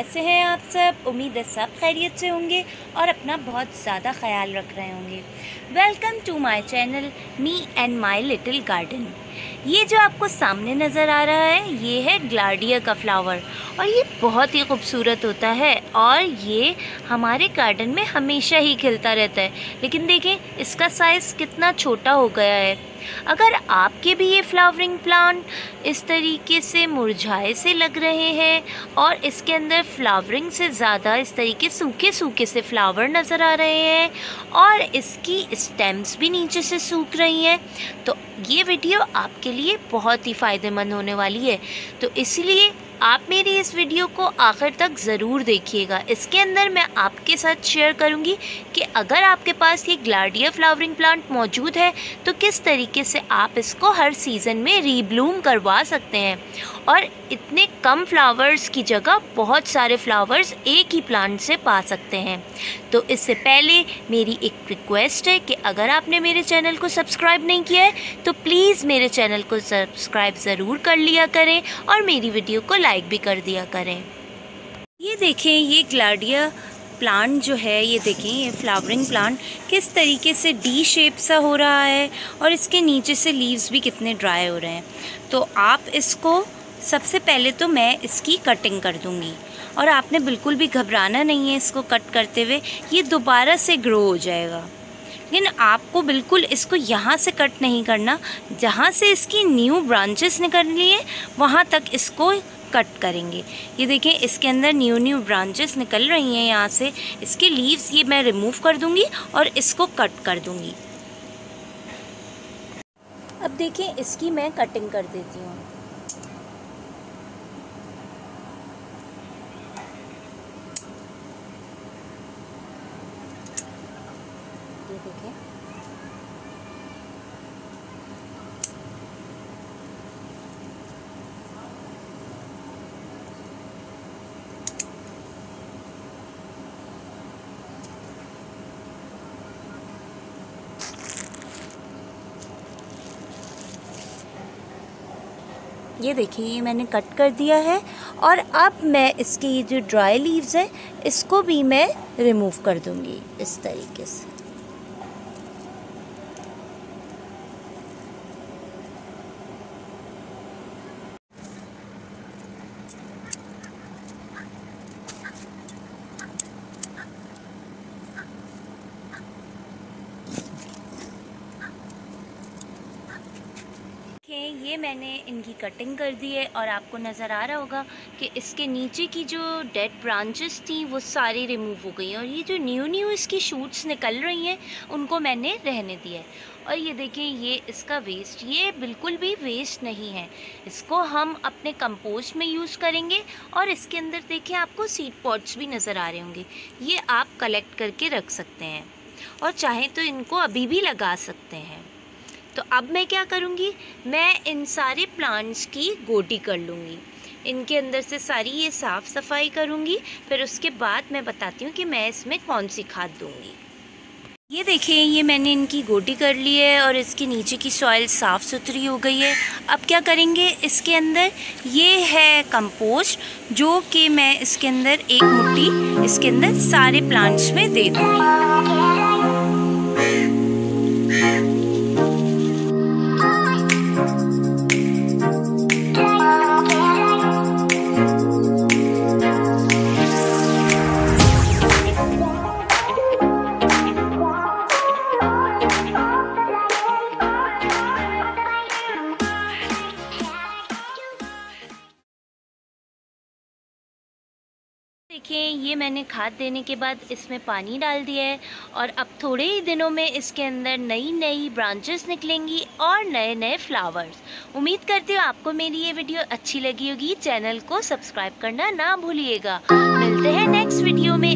कैसे हैं आप सब? उम्मीद है सब खैरियत से होंगे और अपना बहुत ज़्यादा ख्याल रख रहे होंगे। Welcome to my channel me and my little garden ये जो आपको सामने नज़र आ रहा है, ये है ग्लाडिया का फ्लावर। और ये बहुत ही खूबसूरत होता है और ये हमारे गार्डन में हमेशा ही खिलता रहता है। लेकिन देखें, इसका साइज़ कितना छोटा हो गया है। अगर आपके भी ये फ्लावरिंग प्लांट इस तरीके से मुरझाए से लग रहे हैं और इसके अंदर फ्लावरिंग से ज़्यादा इस तरीके सूखे सूखे से फ्लावर नज़र आ रहे हैं और इसकी स्टेम्स भी नीचे से सूख रही हैं तो ये वीडियो आपके लिए बहुत ही फ़ायदेमंद होने वाली है। तो इसलिए आप मेरी इस वीडियो को आखिर तक ज़रूर देखिएगा। इसके अंदर मैं आपके साथ शेयर करूँगी कि अगर आपके पास ये ग्लाडिया फ्लावरिंग प्लांट मौजूद है तो किस तरीके से आप इसको हर सीज़न में रीब्लूम करवा सकते हैं। और इतने कम फ्लावर्स की जगह बहुत सारे फ्लावर्स एक ही प्लांट से पा सकते हैं। तो इससे पहले मेरी एक रिक्वेस्ट है कि अगर आपने मेरे चैनल को सब्सक्राइब नहीं किया है तो प्लीज़ मेरे चैनल को सब्सक्राइब ज़रूर कर लिया करें और मेरी वीडियो को लाइक भी कर दिया करें। ये देखें, ये ग्लाडिया प्लांट जो है, ये देखें, ये फ्लावरिंग प्लांट किस तरीके से डी शेप सा हो रहा है और इसके नीचे से लीव्स भी कितने ड्राई हो रहे हैं। तो आप इसको, सबसे पहले तो मैं इसकी कटिंग कर दूँगी। और आपने बिल्कुल भी घबराना नहीं है इसको कट करते हुए, ये दोबारा से ग्रो हो जाएगा। लेकिन आपको बिल्कुल इसको यहाँ से कट नहीं करना। जहाँ से इसकी न्यू ब्रांचेस निकल रही हैं, वहाँ तक इसको कट करेंगे। ये देखें, इसके अंदर न्यू न्यू ब्रांचेस निकल रही हैं यहाँ से। इसके लीव्स ये मैं रिमूव कर दूँगी और इसको कट कर दूँगी। अब देखें, इसकी मैं कटिंग कर देती हूँ। ये देखें ये देखिए, ये मैंने कट कर दिया है और अब मैं इसके जो ड्राई लीव्स हैं, इसको भी मैं रिमूव कर दूँगी इस तरीके से। देखें, ये मैंने इनकी कटिंग कर दी है और आपको नज़र आ रहा होगा कि इसके नीचे की जो डेड ब्रांचेस थी, वो सारी रिमूव हो गई हैं और ये जो न्यू न्यू इसकी शूट्स निकल रही हैं, उनको मैंने रहने दिया है। और ये देखें, ये इसका वेस्ट ये बिल्कुल भी वेस्ट नहीं है। इसको हम अपने कंपोस्ट में यूज़ करेंगे और इसके अंदर देखें, आपको सीड पॉट्स भी नज़र आ रहे होंगे। ये आप कलेक्ट करके रख सकते हैं और चाहें तो इनको अभी भी लगा सकते हैं। तो अब मैं क्या करूँगी? मैं इन सारे प्लांट्स की गोटी कर लूँगी। इनके अंदर से सारी ये साफ़ सफ़ाई करूँगी, फिर उसके बाद मैं बताती हूँ कि मैं इसमें कौन सी खाद दूँगी। ये देखिए, ये मैंने इनकी गोटी कर ली है और इसके नीचे की सॉइल साफ़ सुथरी हो गई है। अब क्या करेंगे? इसके अंदर ये है कंपोस्ट जो कि मैं इसके अंदर एक मुट्ठी इसके अंदर सारे प्लांट्स में दे दूँगी। देखिए ये मैंने खाद देने के बाद इसमें पानी डाल दिया है और अब थोड़े ही दिनों में इसके अंदर नई नई ब्रांचेस निकलेंगी और नए नए फ्लावर्स उम्मीद करती हूँ आपको मेरी ये वीडियो अच्छी लगी होगी। चैनल को सब्सक्राइब करना ना भूलिएगा। मिलते हैं नेक्स्ट वीडियो में।